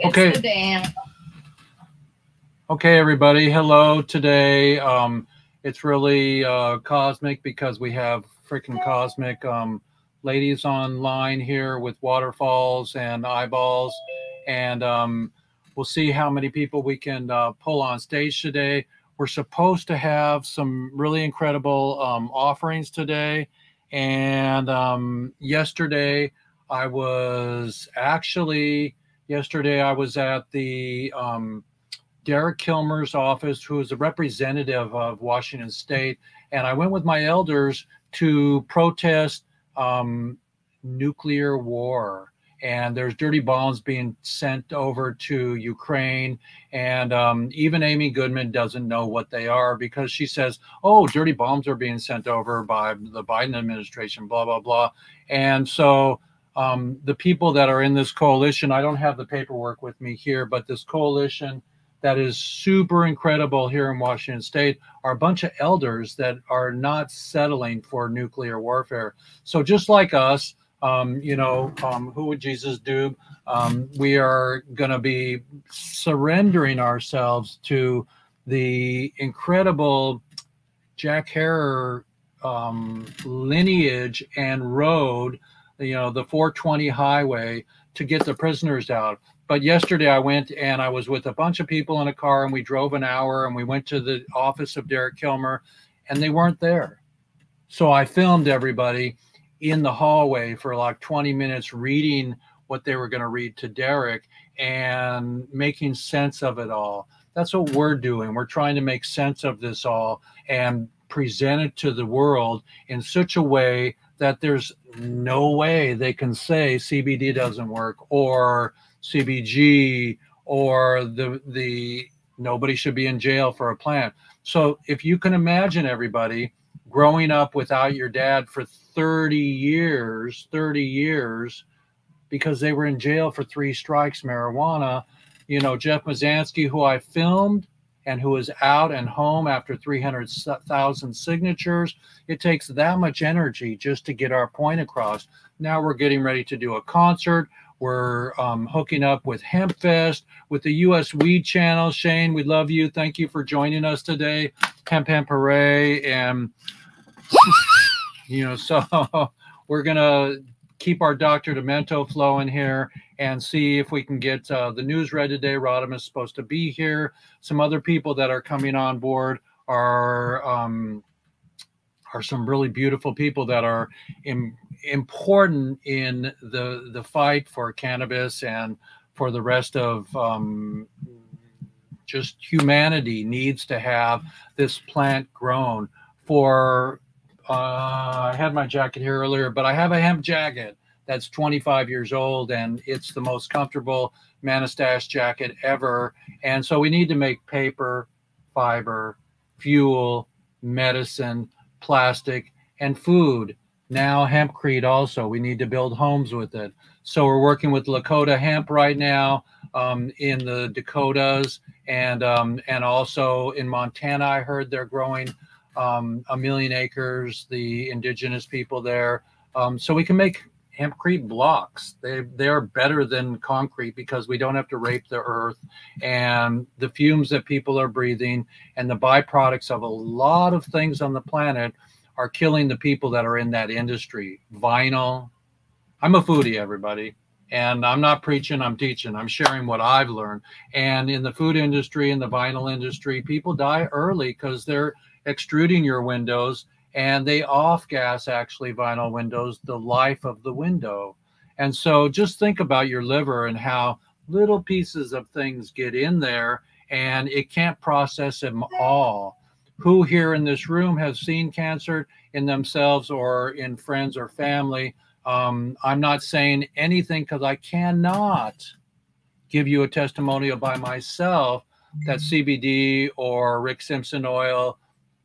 It's Okay. the dam. Okay, everybody. Hello today. Um, it's really uh, cosmic because we have freaking cosmic um, ladies online here with waterfalls and eyeballs, and um, we'll see how many people we can uh, pull on stage today. We're supposed to have some really incredible um, offerings today, and um, yesterday I was actually yesterday I was at the um, Derek Kilmer's office, who is a representative of Washington State, and I went with my elders to protest um, nuclear war. And there's dirty bombs being sent over to Ukraine, and um, even Amy Goodman doesn't know what they are because she says, "Oh, dirty bombs are being sent over by the Biden administration." Blah blah blah. And so um, the people that are in this coalition, I don't have the paperwork with me here, but this coalition that is super incredible here in Washington State are a bunch of elders that are not settling for nuclear warfare. So just like us, um, you know, um, who would Jesus do? Um, we are going to be surrendering ourselves to the incredible Jack Herer um, lineage and road, you know, the 420 highway to get the prisoners out but yesterday I went and I was with a bunch of people in a car and we drove an hour and we went to the office of Derek Kilmer and they weren't there. So I filmed everybody in the hallway for like 20 minutes reading what they were going to read to Derek and making sense of it all. That's what we're doing. We're trying to make sense of this all and present it to the world in such a way that there's no way they can say CBD doesn't work or CBG or the the nobody should be in jail for a plant. So if you can imagine everybody growing up without your dad for 30 years, 30 years because they were in jail for three strikes marijuana, you know, Jeff Mizanskey who I filmed and who is out and home after 300,000 signatures, it takes that much energy just to get our point across. Now we're getting ready to do a concert. We're um, hooking up with HempFest, with the U.S. Weed Channel. Shane, we love you. Thank you for joining us today. Hemp Hemp Hooray. And, you know, so we're going to keep our Dr. Demento flowing here and see if we can get uh, the news read today. Rodham is supposed to be here. Some other people that are coming on board are um, are some really beautiful people that are in, important in the the fight for cannabis and for the rest of um, just humanity needs to have this plant grown for uh, I had my jacket here earlier, but I have a hemp jacket that's 25 years old and it's the most comfortable Manastash jacket ever. And so we need to make paper, fiber, fuel, medicine, plastic, and food. Now hempcrete also. We need to build homes with it. So we're working with Lakota Hemp right now um, in the Dakotas and um, and also in Montana. I heard they're growing um, a million acres. The indigenous people there, um, so we can make hempcrete blocks. They they are better than concrete because we don't have to rape the earth and the fumes that people are breathing and the byproducts of a lot of things on the planet are killing the people that are in that industry. Vinyl. I'm a foodie, everybody. And I'm not preaching, I'm teaching. I'm sharing what I've learned. And in the food industry in the vinyl industry, people die early because they're extruding your windows and they off gas actually vinyl windows the life of the window. And so just think about your liver and how little pieces of things get in there and it can't process them all. Who here in this room has seen cancer in themselves or in friends or family? Um, I'm not saying anything because I cannot give you a testimonial by myself that CBD or Rick Simpson oil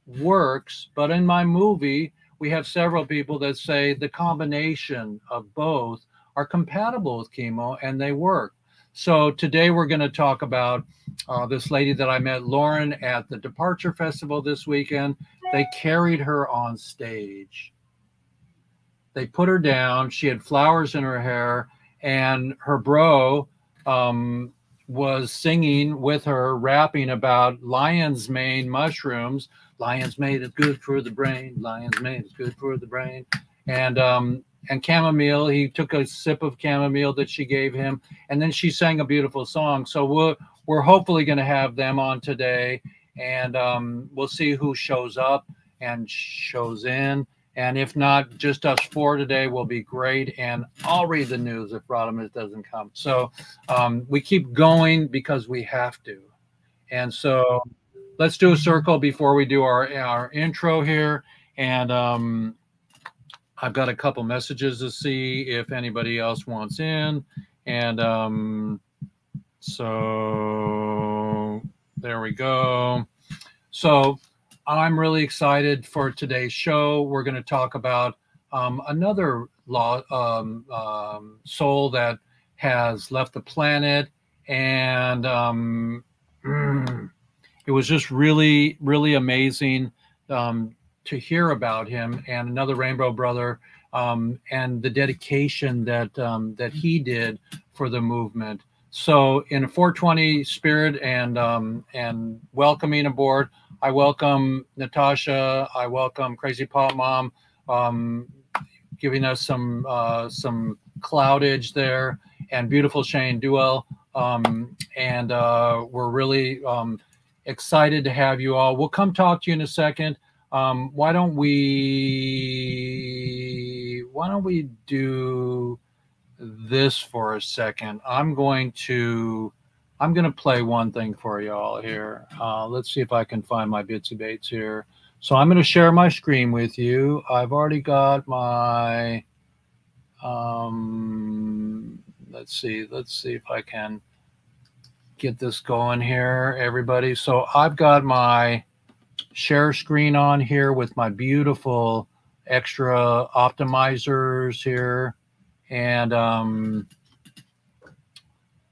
works. But in my movie, we have several people that say the combination of both are compatible with chemo and they work. So today we're going to talk about uh, this lady that I met, Lauren, at the Departure Festival this weekend. They carried her on stage. They put her down. She had flowers in her hair, and her bro um, was singing with her, rapping about lion's mane mushrooms. Lion's mane is good for the brain. Lion's mane is good for the brain. And um, and chamomile. He took a sip of chamomile that she gave him, and then she sang a beautiful song. So we're we're hopefully going to have them on today, and um, we'll see who shows up and shows in. And if not, just us four today will be great. And I'll read the news if Rodimus doesn't come. So um, we keep going because we have to. And so let's do a circle before we do our, our intro here. And um, I've got a couple messages to see if anybody else wants in. And um, so there we go. So I'm really excited for today's show. We're going to talk about um, another law, um, um, soul that has left the planet, and um, it was just really, really amazing um, to hear about him and another Rainbow Brother um, and the dedication that that he did for the movement. So, in a 420 spirit and and welcoming aboard. I welcome Natasha. I welcome Crazy Pop Mom, um, giving us some uh, some cloudage there, and beautiful Shane Duell. Um, and uh, we're really um, excited to have you all. We'll come talk to you in a second. Um, why don't we? Why don't we do this for a second? I'm going to I'm going to play one thing for y'all here. Uh, let's see if I can find my Bitsy Bates here. So I'm going to share my screen with you. I've already got my, um, let's see, let's see if I can get this going here, everybody. So I've got my share screen on here with my beautiful extra optimizers here. And, um,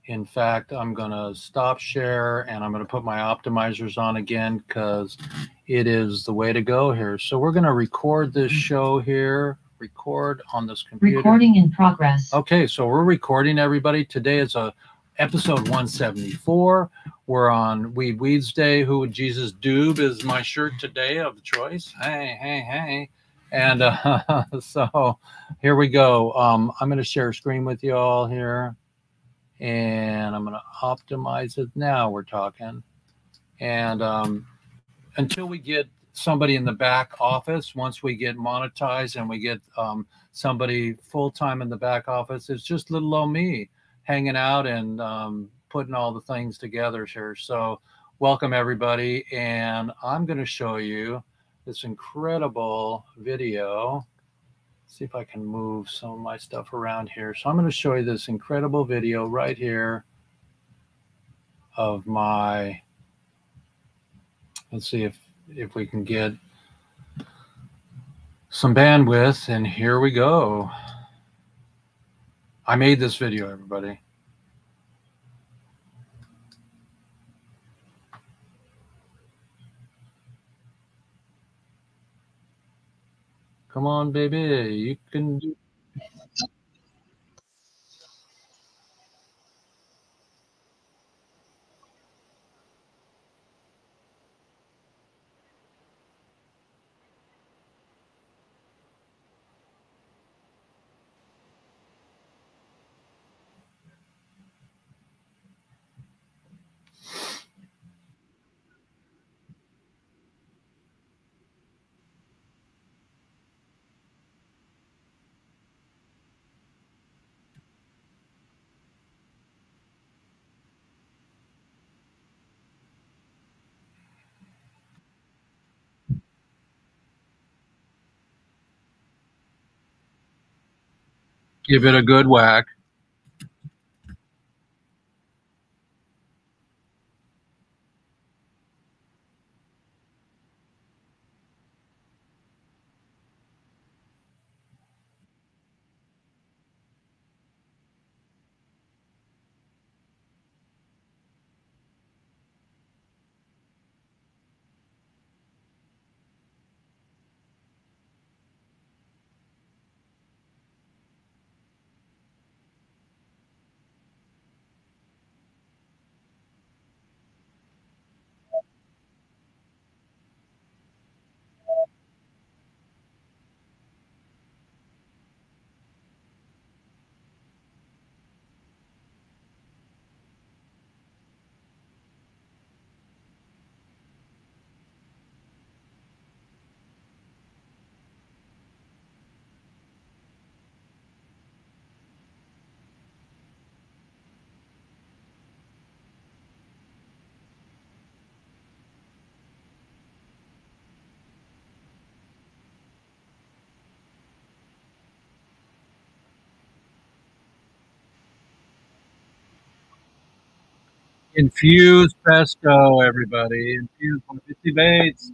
in fact, I'm going to stop share and I'm going to put my optimizers on again because it is the way to go here. So we're going to record this mm-hmm. show here, record on this computer. Recording in progress. Okay, so we're recording everybody. Today is a episode 174. We're on Weed Weeds Day. Who would Jesus Doob is my shirt today of choice. Hey, hey, hey. And uh, so here we go. Um, I'm going to share a screen with you all here and I'm going to optimize it. Now we're talking. And um, until we get somebody in the back office, once we get monetized and we get um, somebody full time in the back office, it's just little old me hanging out and um, putting all the things together here. So, welcome everybody. And I'm going to show you this incredible video see if I can move some of my stuff around here. So I'm going to show you this incredible video right here of my, let's see if, if we can get some bandwidth and here we go. I made this video, everybody. Come on, baby. You can do Give it a good whack. Infused pesto, everybody. Infused Bates.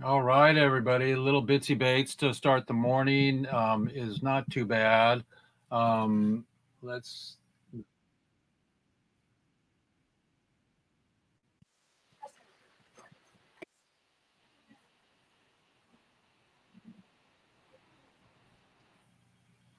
All right, everybody. A little Bitsy Bates to start the morning um, is not too bad. Um, let's.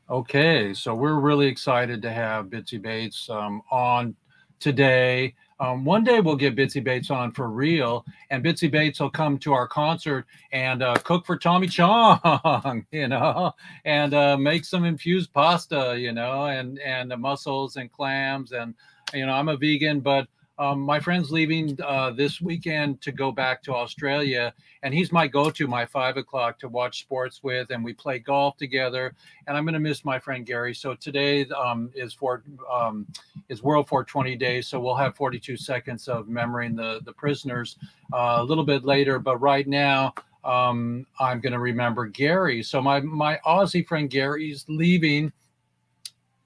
Okay, so we're really excited to have Bitsy Bates um, on today. Um, one day we'll get Bitsy Bates on for real, and Bitsy Bates will come to our concert and uh, cook for Tommy Chong, you know, and uh, make some infused pasta, you know, and and the mussels and clams, and you know, I'm a vegan, but um, my friend's leaving uh, this weekend to go back to Australia, and he's my go-to, my five o'clock to watch sports with, and we play golf together. And I'm going to miss my friend Gary. So today um, is for um, is World 420 Days, so we'll have 42 seconds of memorying the the prisoners uh, a little bit later. But right now, um, I'm going to remember Gary. So my my Aussie friend Gary's leaving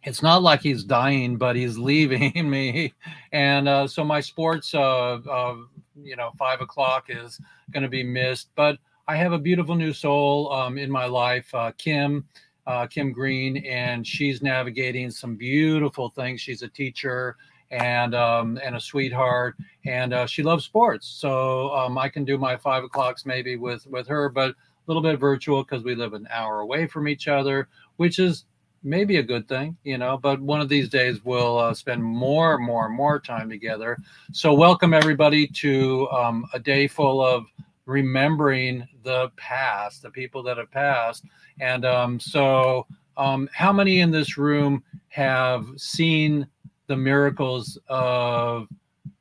it's not like he's dying, but he's leaving me. And uh, so my sports, uh, uh, you know, five o'clock is going to be missed. But I have a beautiful new soul um, in my life, uh, Kim, uh, Kim Green, and she's navigating some beautiful things. She's a teacher and um, and a sweetheart, and uh, she loves sports. So um, I can do my five o'clocks maybe with with her, but a little bit virtual because we live an hour away from each other, which is maybe a good thing, you know, but one of these days we'll uh, spend more, and more, and more time together. So, welcome everybody to um, a day full of remembering the past, the people that have passed. And um, so, um, how many in this room have seen the miracles of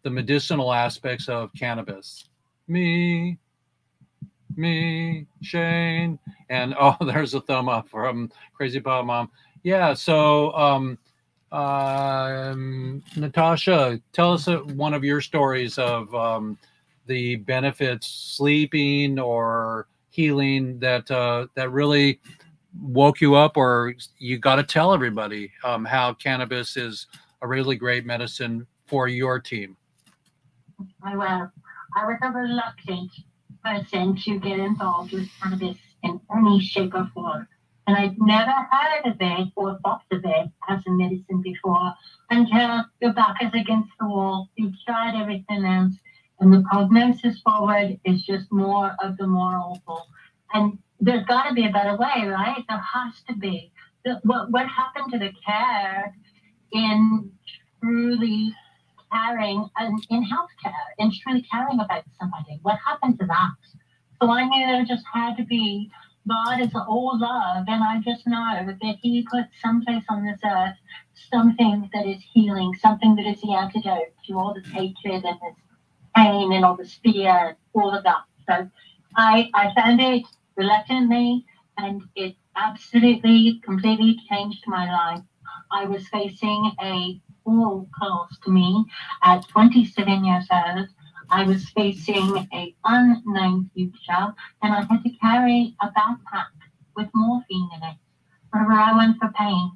the medicinal aspects of cannabis? Me, me, Shane, and oh, there's a thumb up from Crazy Pop Mom. Yeah. So, um, um, Natasha, tell us a, one of your stories of um, the benefits sleeping or healing that uh, that really woke you up, or you got to tell everybody um, how cannabis is a really great medicine for your team. Well, I was a reluctant person to get involved with cannabis in any shape or form And I'd never heard of it or thought of it as a medicine before until your back is against the wall. You've tried everything else, and the prognosis forward is just more of the more awful. And there's got to be a better way, right? There has to be. The, what, what happened to the care in truly caring and in healthcare, in truly caring about somebody? What happened to that? So I knew there just had to be God is all love, and I just know that He put someplace on this earth something that is healing, something that is the antidote to all this hatred and this pain and all this fear, and all of that. So I, I found it reluctantly, and it absolutely, completely changed my life. I was facing a full close to me at 27 years old. I was facing a unknown future, and I had to carry a backpack with morphine in it whenever I went for pain.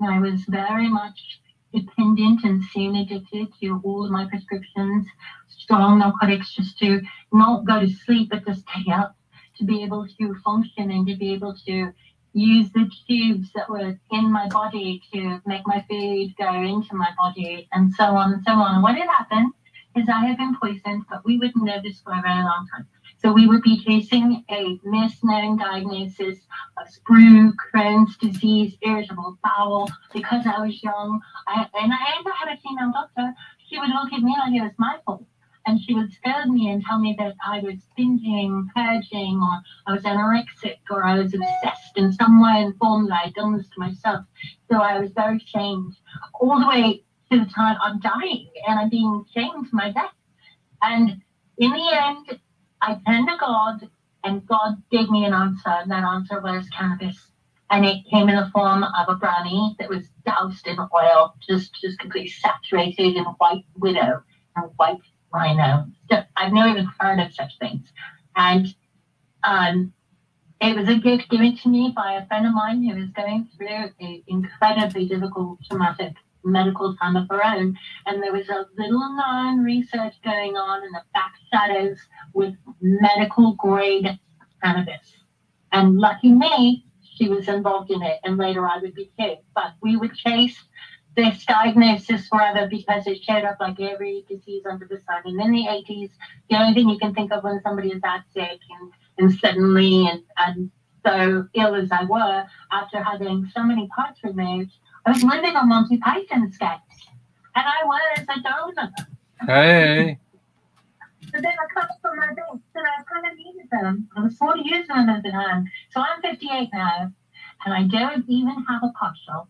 And I was very much dependent and soon addicted to all of my prescriptions, strong narcotics, just to not go to sleep but to stay up, to be able to function and to be able to use the tubes that were in my body to make my food go into my body and so on and so on. What had happened is I had been poisoned, but we wouldn't know this for a very long time. So we would be chasing a misknown diagnosis of sprue, Crohn's disease, irritable bowel. Because I was young, I, and I ever had a female doctor, she would look at me like it was my fault and she would scold me and tell me that I was binging, purging, or I was anorexic, or I was obsessed in some way and form that I'd done this to myself. So I was very shamed, all the way to the time I'm dying and I'm being shamed to my death. And in the end, I turned to God, and God gave me an answer, and that answer was cannabis. And it came in the form of a brownie that was doused in oil, just just completely saturated in white widow and white rhino. I've never even heard of such things. And um, it was a gift given to me by a friend of mine who was going through an incredibly difficult traumatic medical time of her own. And there was a little known research going on in the back shadows with medical grade cannabis. And lucky me, she was involved in it. And later I would be too. But we would chase this diagnosis forever because it showed up like every disease under the sun. And in the 80s, the only thing you can think of when somebody is that sick and, and suddenly and, and so ill as I were, after having so many parts removed, I was living on Monty Python sketch. And I was a donor. Hey. But then I cut from my base and I kind of needed them. I was 40 years old at the time. So I'm 58 now. And I don't even have a partial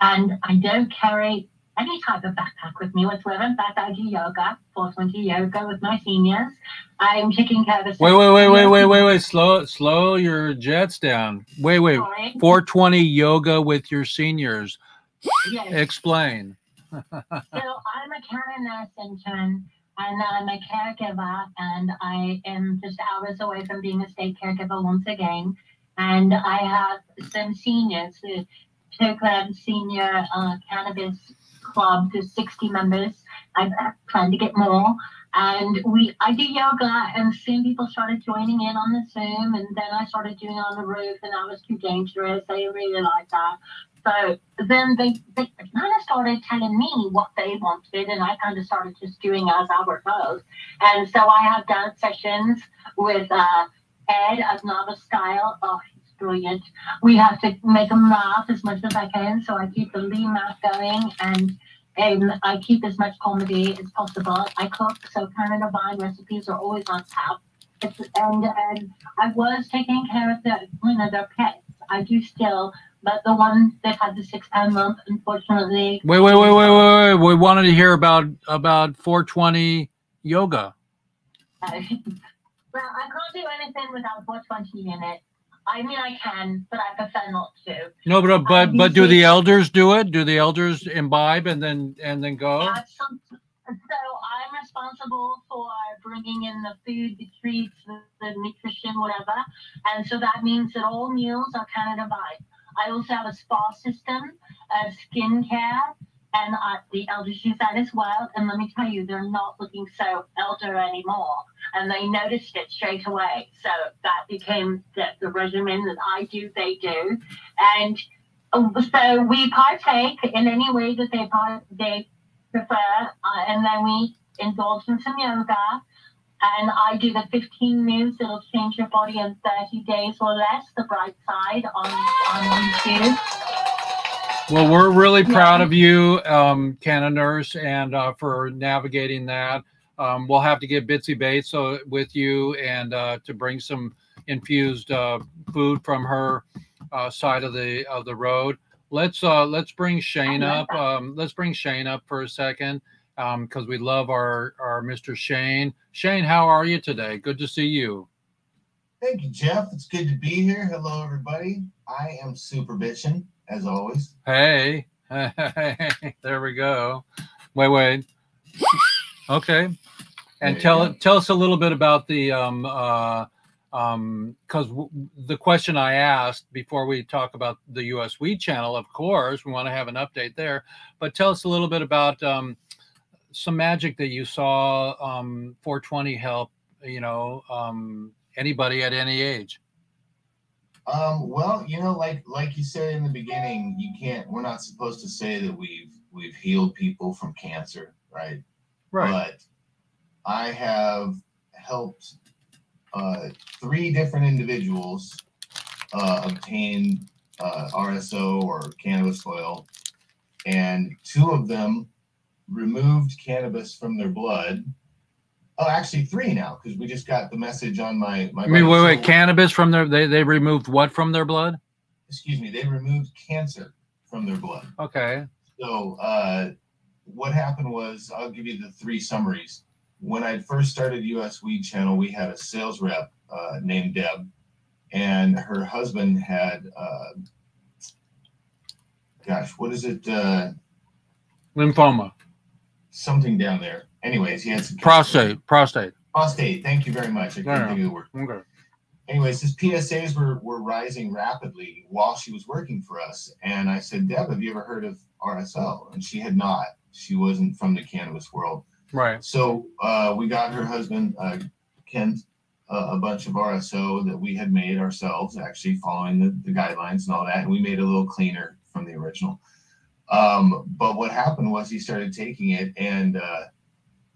and I don't carry any type of backpack with me whatsoever. In fact, I do yoga, 420 yoga with my seniors. I'm taking care of the. Wait, wait, wait, wait, wait, wait, wait. Slow, slow your jets down. Wait, wait. Sorry. 420 yoga with your seniors. Explain. so I'm a nurse intern and I'm a caregiver and I am just hours away from being a state caregiver once again. And I have some seniors, uh, Kirkland Senior uh, Cannabis Club, there's 60 members. I plan to get more. And we, I do yoga, and soon people started joining in on the Zoom, and then I started doing it on the roof, and that was too dangerous. They really like that. So then they, they kind of started telling me what they wanted, and I kind of started just doing as I were told. And so I have dance sessions with uh, Ed of Novice Style. Oh, he's brilliant. We have to make them laugh as much as I can, so I keep the lean math going, and and I keep as much comedy as possible. I cook, so Canada Vine recipes are always on tap. It's, and and I was taking care of the you know their pets. I do still, but the one that had the six pound lump, unfortunately. Wait, wait, wait, wait, wait, wait. We wanted to hear about about 420 yoga. well, I can't do anything without 420 in it. I mean, I can, but I prefer not to. No, but but um, but do the elders do it? Do the elders imbibe and then and then go? So I'm responsible for bringing in the food, the treats, the, the nutrition, whatever. And so that means that all meals are Canada Vibe. I also have a spa system, uh, skincare, and uh, the elders use that as well. And let me tell you, they're not looking so elder anymore. And they noticed it straight away. So that became the, the regimen that I do, they do. And um, so we partake in any way that they, part, they prefer. Uh, and then we indulge in some yoga. And I do the 15 moves that'll change your body in 30 days or less, the bright side on, on YouTube. Well, we're really proud of you, um, Canon Nurse, and uh, for navigating that. Um, we'll have to get Bitsy Bates so, with you and uh, to bring some infused uh, food from her uh, side of the of the road. Let's uh, let's bring Shane up. Um, let's bring Shane up for a second because um, we love our our Mr. Shane. Shane, how are you today? Good to see you. Thank you, Jeff. It's good to be here. Hello, everybody. I am super bitching as always. Hey, there we go. Wait, wait. Okay, and tell tell us a little bit about the um uh um because the question I asked before we talk about the U.S. Weed Channel, of course, we want to have an update there. But tell us a little bit about um some magic that you saw um 420 help. You know, um anybody at any age. Um, well, you know, like like you said in the beginning, you can't. We're not supposed to say that we've we've healed people from cancer, right? Right. But I have helped uh, three different individuals uh, obtain uh, RSO or cannabis oil, and two of them removed cannabis from their blood Oh, actually three now because we just got the message on my my. Mean, wait, wait, cannabis from their they they removed what from their blood? Excuse me, they removed cancer from their blood. Okay. So uh, what happened was, I'll give you the three summaries. When I first started US Weed Channel, we had a sales rep uh, named Deb, and her husband had, uh, gosh, what is it? Uh, Lymphoma. Something down there anyways, he had some prostate. Prostate. Prostate. Thank you very much. I couldn't yeah. think of the word. Okay. Anyways, his PSAs were were rising rapidly while she was working for us, and I said, Deb, have you ever heard of RSO? And she had not. She wasn't from the cannabis world. Right. So uh, we got her husband, uh, Kent, uh, a bunch of RSO that we had made ourselves, actually following the, the guidelines and all that, and we made it a little cleaner from the original. Um, but what happened was he started taking it, and uh,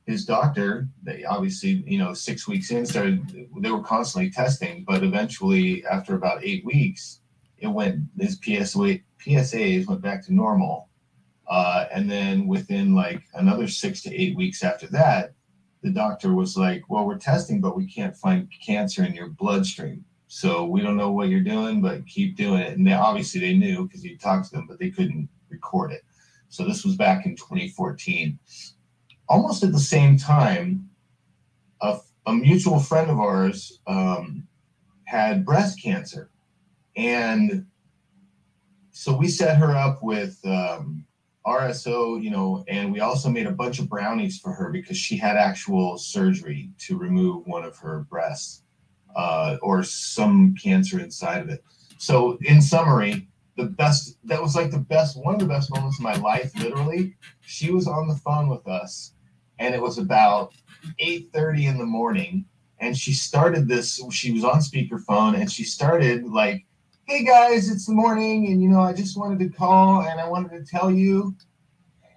his doctor, they obviously, you know, six weeks in started, they were constantly testing, but eventually after about eight weeks, it went, his PSA, PSAs went back to normal. Uh, and then within like another six to eight weeks after that, the doctor was like, well, we're testing, but we can't find cancer in your bloodstream. So we don't know what you're doing, but keep doing it. And they, obviously they knew because he talked to them, but they couldn't record it. So this was back in 2014 almost at the same time, a, a mutual friend of ours um, had breast cancer. And so we set her up with um, RSO, you know, and we also made a bunch of brownies for her because she had actual surgery to remove one of her breasts uh, or some cancer inside of it. So, in summary, the best that was like the best one of the best moments of my life literally she was on the phone with us and it was about 8:30 in the morning and she started this she was on speakerphone and she started like hey guys it's the morning and you know i just wanted to call and i wanted to tell you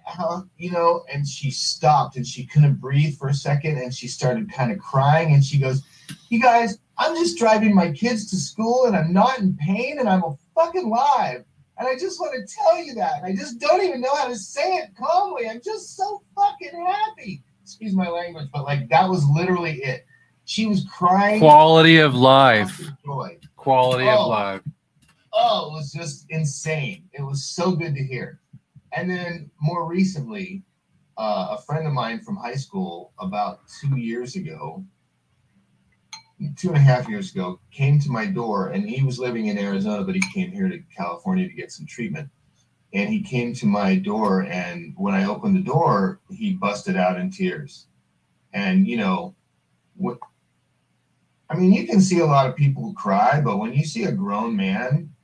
how you know and she stopped and she couldn't breathe for a second and she started kind of crying and she goes you guys i'm just driving my kids to school and i'm not in pain and i'm a fucking live and I just want to tell you that. And I just don't even know how to say it calmly. I'm just so fucking happy. Excuse my language, but like that was literally it. She was crying. Quality of life. Quality oh, of life. Oh, it was just insane. It was so good to hear. And then more recently, uh, a friend of mine from high school about two years ago two and a half years ago came to my door and he was living in Arizona, but he came here to California to get some treatment. And he came to my door, and when I opened the door, he busted out in tears. And you know, what? I mean, you can see a lot of people cry, but when you see a grown man,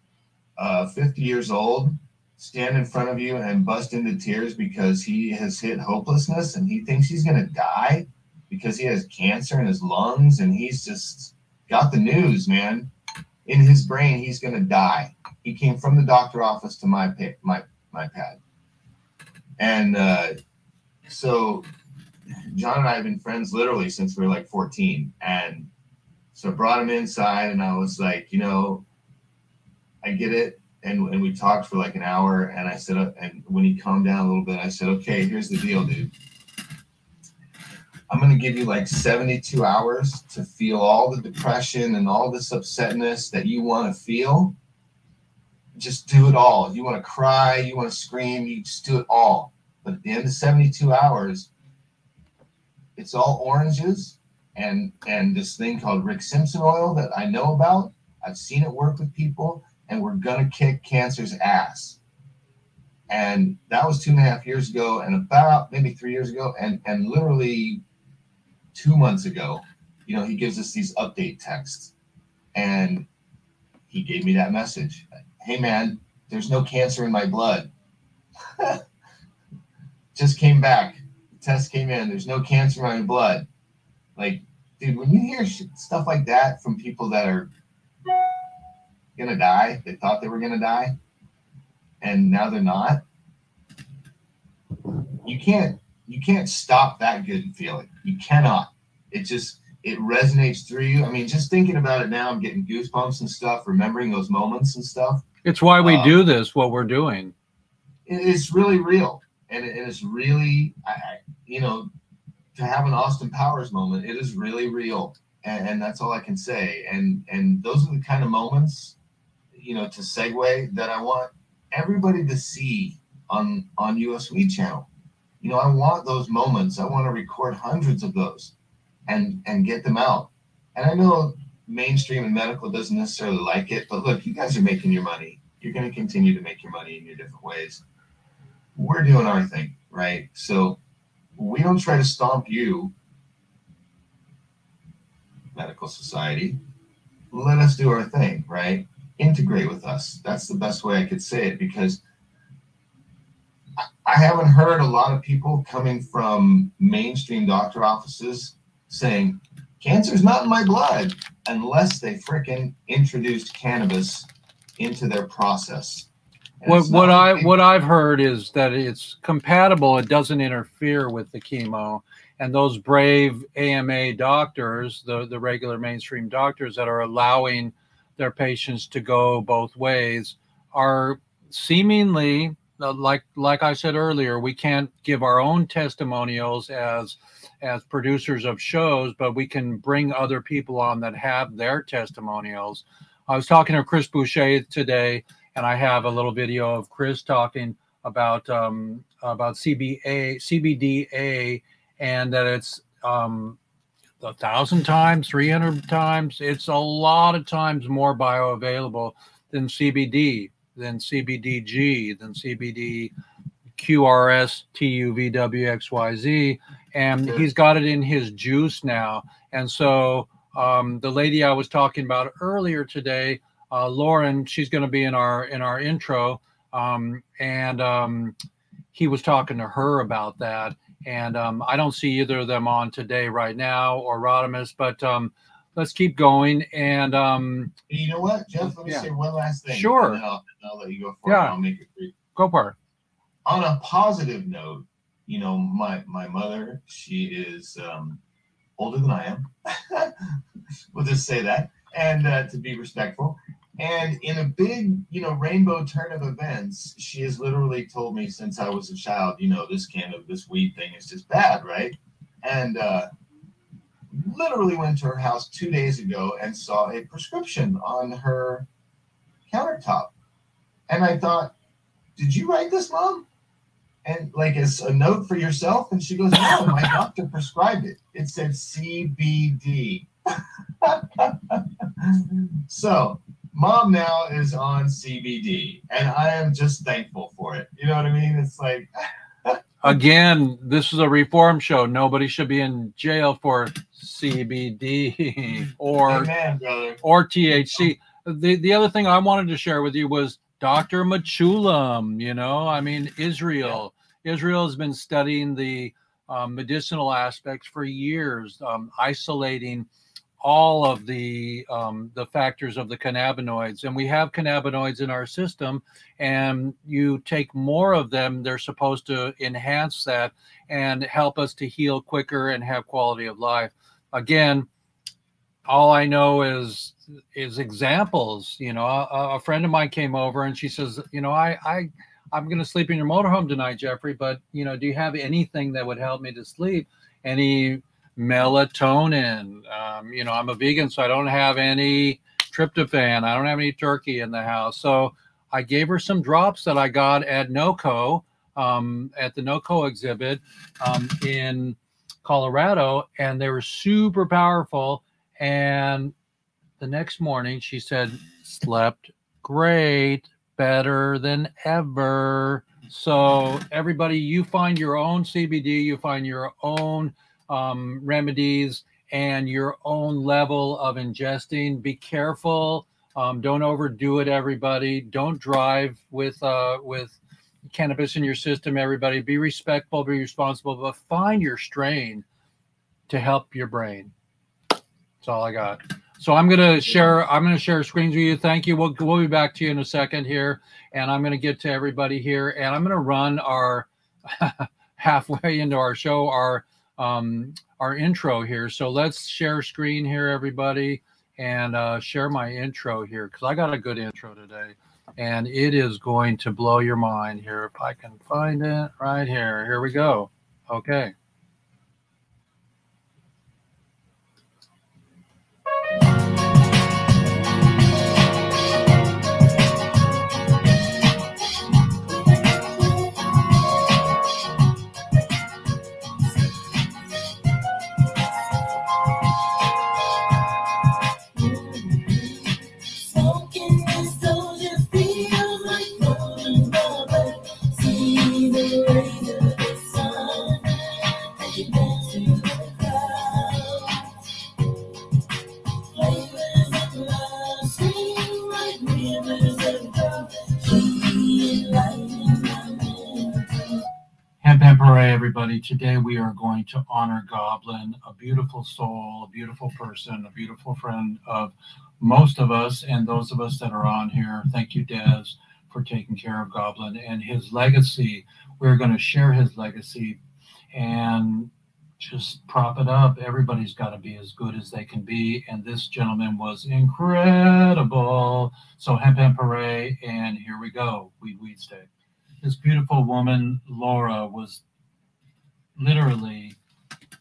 uh, 50 years old, stand in front of you and bust into tears because he has hit hopelessness and he thinks he's going to die because he has cancer in his lungs and he's just got the news, man. In his brain, he's going to die. He came from the doctor office to my my my pad, and uh, so John and I have been friends literally since we were like 14, and so brought him inside, and I was like, you know, I get it. And, and we talked for like an hour and I said, and when he calmed down a little bit, I said, okay, here's the deal, dude. I'm going to give you like 72 hours to feel all the depression and all this upsetness that you want to feel. Just do it all. You want to cry, you want to scream, you just do it all. But at the end of 72 hours, it's all oranges and and this thing called Rick Simpson oil that I know about. I've seen it work with people, and we're gonna kick cancer's ass. And that was two and a half years ago, and about maybe three years ago, and and literally two months ago, you know, he gives us these update texts, and he gave me that message. Hey man, there's no cancer in my blood. Just came back. The test came in. There's no cancer in my blood. Like, dude, when you hear stuff like that from people that are gonna die, they thought they were gonna die, and now they're not. You can't you can't stop that good feeling. You cannot. It just it resonates through you. I mean, just thinking about it now, I'm getting goosebumps and stuff, remembering those moments and stuff. It's why we Um, do this, what we're doing. It, it's really real, and it, is really, I- you know, to have an Austin Powers moment. It is really real, and, and that's all I can say. And and those are the kind of moments, you know, to segue that I want everybody to see on on US Weed Channel. You know, I want those moments. I want to record hundreds of those, and and get them out. And I know mainstream and medical doesn't necessarily like it, but look, you guys are making your money. You're going to continue to make your money in your different ways. We're doing our thing, right? So we don't try to stomp you, medical society. Let us do our thing, right? Integrate with us. That's the best way I could say it because I- haven't heard a lot of people coming from mainstream doctor offices saying cancer's not in my blood unless they frickin' introduced cannabis into their process. And What what I big- what I've heard is that it's compatible. It doesn't interfere with the chemo. And those brave AMA doctors, the the regular mainstream doctors that are allowing their patients to go both ways, are seemingly uh, like like I said earlier. We can't give our own testimonials as as producers of shows, but we can bring other people on that have their testimonials. I was talking to Chris Boucher today and I have a little video of Chris talking about um, about CBA, CBDA, and that it's um, a thousand times, three hundred times. It's a lot of times more bioavailable than CBD, than CBDG, than CBD. QRS TUVWXYZ, and he's got it in his juice now. And so um, the lady I was talking about earlier today, uh, Lauren, she's going to be in our in our intro, um, and um, he was talking to her about that. And um, I don't see either of them on today right now or Rodimus, but um, let's keep going. And um, You know what, Jeff? Let me Yeah. say one last thing. Sure. And I'll, I'll let you go for. Yeah. and I'll make it brief. go for it. On a positive note, you know, my my mother, she is um, older than I am. we'll just say that, and uh, to be respectful. And in a big, you know, rainbow turn of events, she has literally told me since I was a child, you know, this can of this weed thing is just bad, right? And uh, literally went to her house two days ago and saw a prescription on her countertop. And I thought, did you write this, mom? And like as a note for yourself? And she goes, no, my doctor prescribed it. It said CBD. so mom now is on CBD, and I am just thankful for it. You know what I mean? It's like, Again, this is a reform show. Nobody should be in jail for CBD or amen, or THC. The the other thing I wanted to share with you was Dr. Mechoulam, you know, I mean, Israel. Israel has been studying the um, medicinal aspects for years, um, isolating all of the um, the factors of the cannabinoids and we have cannabinoids in our system and you take more of them they're supposed to enhance that and help us to heal quicker and have quality of life. Again all i know is is examples you know a, a friend of mine came over and she says you know i i i'm going to sleep in your motorhome tonight jeffrey but you know do you have anything that would help me to sleep? And he melatonin. Um, you know, I'm a vegan, so I don't have any tryptophan. I don't have any turkey in the house. So I gave her some drops that I got at NOCO, um, at the NOCO exhibit um, in Colorado, and they were super powerful. And the next morning, she said, slept great, better than ever. So, everybody, you find your own CBD, you find your own um, remedies and your own level of ingesting. Be careful. Um, don't overdo it, everybody. Don't drive with uh, with cannabis in your system, everybody. Be respectful, be responsible, but find your strain to help your brain. That's all I got. So I'm gonna share. I'm gonna share screens with you. Thank you. We'll we'll be back to you in a second here, and I'm gonna get to everybody here, and I'm gonna run our halfway into our show our um, our intro here. So let's share screen here, everybody, and uh, share my intro here because I got a good intro today. And it is going to blow your mind here. If I can find it right here. Here we go. Okay. Everybody. Today we are going to honor Goblin, a beautiful soul, a beautiful person, a beautiful friend of most of us and those of us that are on here. Thank you, Des, for taking care of Goblin and his legacy. We're going to share his legacy and just prop it up. Everybody's got to be as good as they can be. And this gentleman was incredible. So, hemp hemp hooray. And here we go. Weed weed stick this beautiful woman, Laura, was literally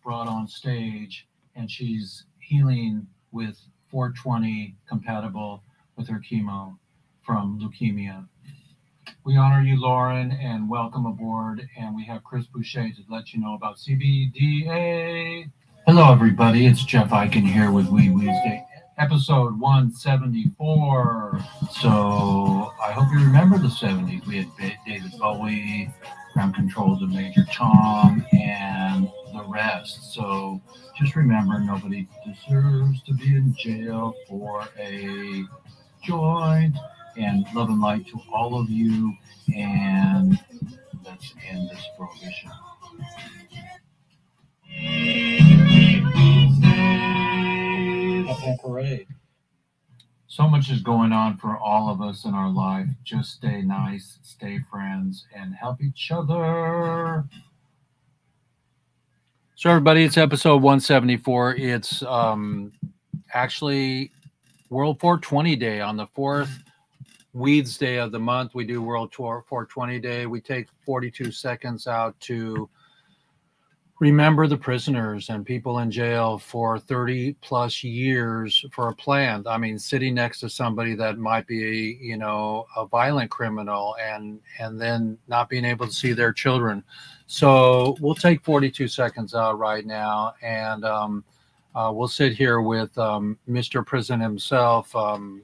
brought on stage and she's healing with 420 compatible with her chemo from leukemia. We honor you, Lauren, and welcome aboard. And we have Chris Boucher to let you know about CBDA. Hello, everybody. It's Jeff Eichen here with Weed Wednesday, episode 174. So I hope you remember the 70s. We had David Bowie, ground controls of Major Tom, and the rest. So just remember, nobody deserves to be in jail for a joint. And love and light to all of you. And let's end this prohibition. Happy parade so much is going on for all of us in our life. Just stay nice, stay friends, and help each other. So, everybody, it's episode 174. It's um, actually World 420 Day on the fourth Weeds Day of the month. We do World Tour 420 Day. We take 42 seconds out to remember the prisoners and people in jail for 30 plus years for a plant i mean sitting next to somebody that might be you know a violent criminal and and then not being able to see their children. So we'll take 42 seconds out right now and um, uh, we'll sit here with um, mr prison himself um,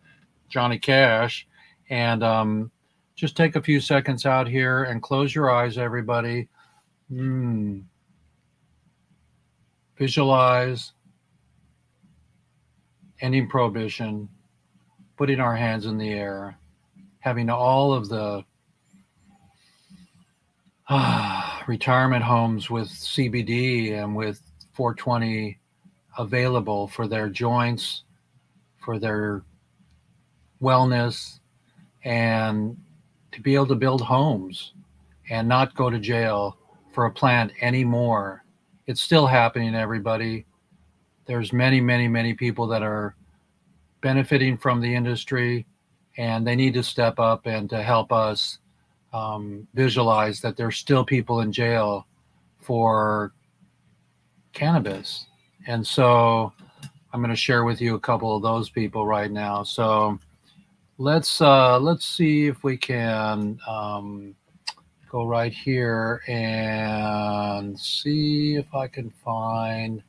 johnny cash. And um, just take a few seconds out here and close your eyes everybody. Mm visualize ending prohibition, putting our hands in the air, having all of the retirement homes with CBD and with 420 available for their joints, for their wellness, and to be able to build homes and not go to jail for a plant anymore. It's still happening, everybody. There's many, many, many people that are benefiting from the industry, and they need to step up and to help us um, visualize that there's still people in jail for cannabis. And so I'm going to share with you a couple of those people right now. So let's uh, let's see if we can um, go right here and see if I can find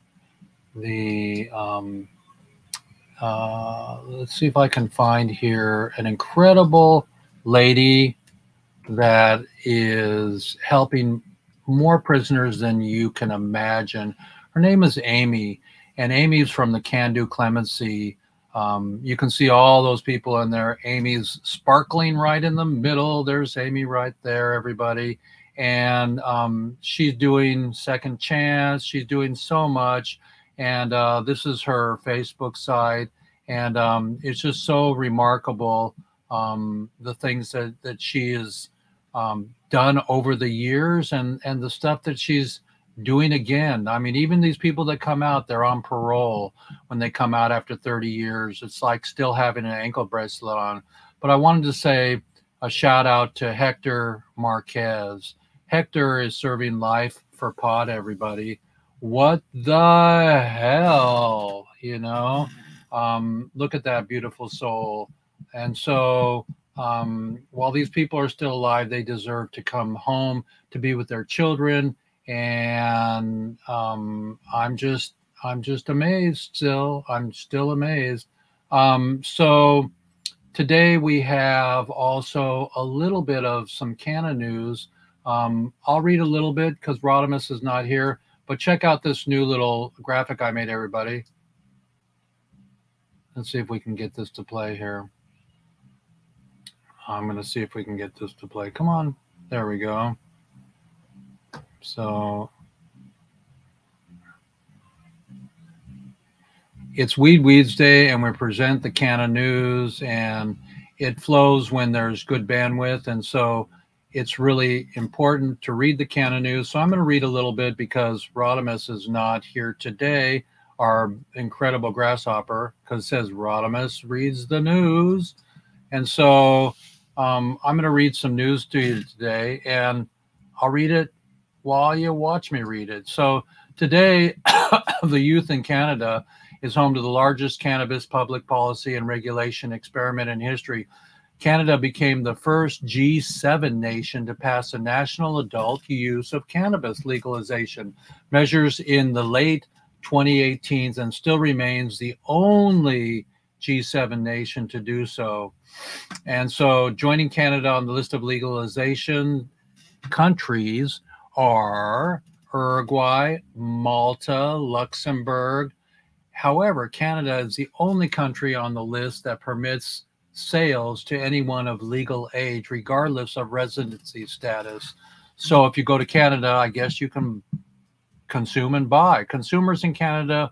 the um, uh, let's see if I can find here an incredible lady that is helping more prisoners than you can imagine. Her name is Amy, and Amy's from the Can Do Clemency. Um, you can see all those people in there. Amy's sparkling right in the middle. There's Amy right there, everybody. And um, she's doing Second Chance. She's doing so much. And uh, this is her Facebook side. And um, it's just so remarkable um, the things that, that she has um, done over the years and and the stuff that she's doing again. I mean, even these people that come out, they're on parole when they come out after 30 years. It's like still having an ankle bracelet on. But I wanted to say a shout out to Hector Marquez. Hector is serving life for pot, everybody. What the hell? You know, um, look at that beautiful soul. And so um, while these people are still alive, they deserve to come home to be with their children. And um, I'm just, I'm just amazed still. I'm still amazed. Um, so today we have also a little bit of some Canna news. Um, I'll read a little bit because Radames is not here, but check out this new little graphic I made, everybody. Let's see if we can get this to play here. I'm going to see if we can get this to play. Come on. There we go. So it's Weed Weeds Day, and we present the Canna News, and it flows when there's good bandwidth. And so it's really important to read the Canna News. So I'm going to read a little bit because Radames is not here today, our incredible grasshopper, because it says Radames reads the news. And so um, I'm going to read some news to you today, and I'll read it while you watch me read it. So, today, the youth in Canada is home to the largest cannabis public policy and regulation experiment in history. Canada became the first G7 nation to pass a national adult use of cannabis legalization measures in the late 2018s and still remains the only G7 nation to do so. And so joining Canada on the list of legalization countries are Uruguay, Malta, Luxembourg. However, Canada is the only country on the list that permits sales to anyone of legal age, regardless of residency status. So if you go to Canada, I guess you can consume and buy. Consumers in Canada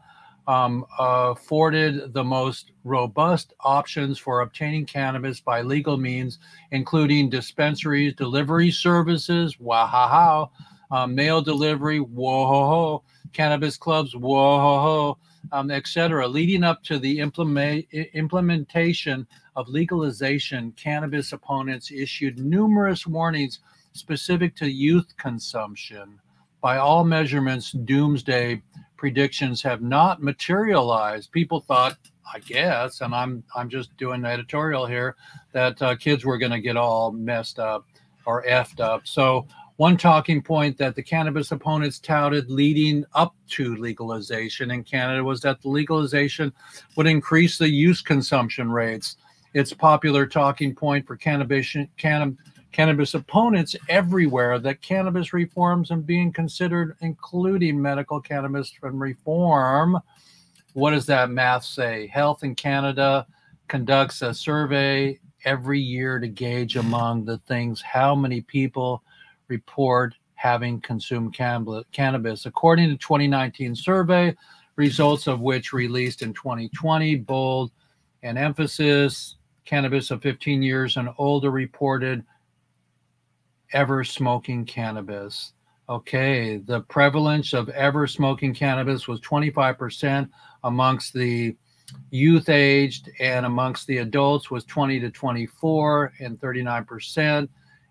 um, afforded the most robust options for obtaining cannabis by legal means, including dispensaries, delivery services, wow, um, mail delivery, whoa, cannabis clubs, whoa, um, etc. Leading up to the implement, implementation of legalization, cannabis opponents issued numerous warnings specific to youth consumption. By all measurements, doomsday predictions have not materialized. People thought, I guess, and I'm I'm just doing editorial here, that uh, kids were going to get all messed up or effed up. So one talking point that the cannabis opponents touted leading up to legalization in Canada was that the legalization would increase the use consumption rates. It's popular talking point for cannabis, cannabis cannabis opponents everywhere that cannabis reforms and being considered, including medical cannabis reform. What does that math say? Health in Canada conducts a survey every year to gauge among the things how many people report having consumed cannabis. According to 2019 survey, results of which released in 2020, bold and emphasis, cannabis of 15 years and older reported ever smoking cannabis. Okay, the prevalence of ever smoking cannabis was 25% amongst the youth aged and amongst the adults was 20 to 24 and 39%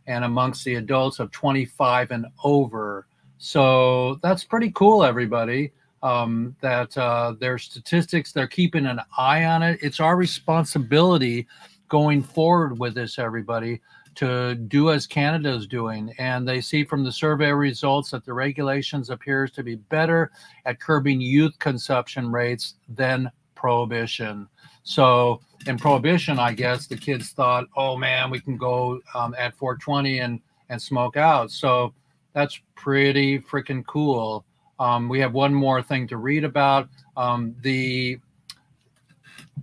and amongst the adults of 25 and over so that's pretty cool everybody um, that uh, their statistics they're keeping an eye on it it's our responsibility going forward with this everybody to do as Canada is doing. And they see from the survey results that the regulations appears to be better at curbing youth consumption rates than prohibition. So in prohibition, I guess the kids thought, oh man, we can go um, at 420 and, and smoke out. So that's pretty freaking cool. Um, we have one more thing to read about. Um, the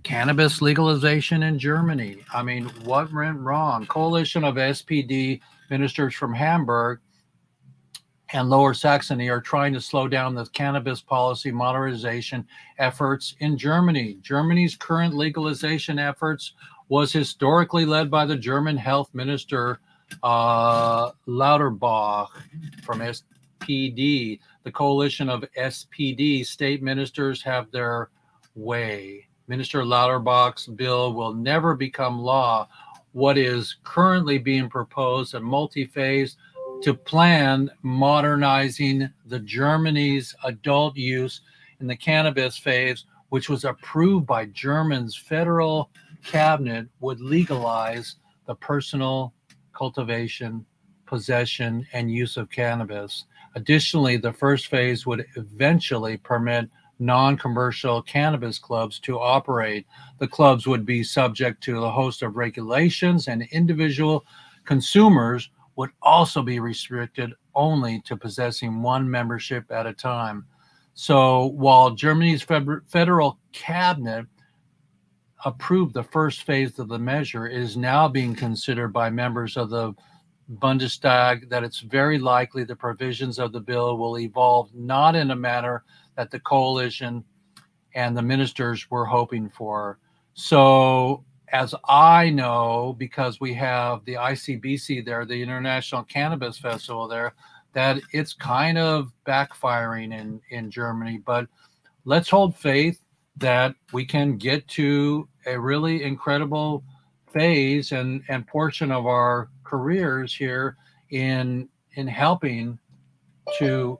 cannabis legalization in Germany. I mean, what went wrong? Coalition of SPD ministers from Hamburg and Lower Saxony are trying to slow down the cannabis policy modernization efforts in Germany. Germany's current legalization efforts was historically led by the German health minister uh, Lauterbach from SPD. The coalition of SPD state ministers have their way. Minister Lauterbach's bill will never become law. What is currently being proposed, a multi-phase to plan modernizing the Germany's adult use in the cannabis phase, which was approved by Germany's federal cabinet, would legalize the personal cultivation, possession, and use of cannabis. Additionally, the first phase would eventually permit non commercial cannabis clubs to operate. The clubs would be subject to a host of regulations, and individual consumers would also be restricted only to possessing one membership at a time. So while Germany's federal cabinet approved the first phase of the measure, it is now being considered by members of the Bundestag that it's very likely the provisions of the bill will evolve not in a manner that the coalition and the ministers were hoping for. So, as I know, because we have the ICBC there, the International Cannabis Festival there, that it's kind of backfiring in, in Germany. But let's hold faith that we can get to a really incredible phase and, and portion of our careers here in in helping to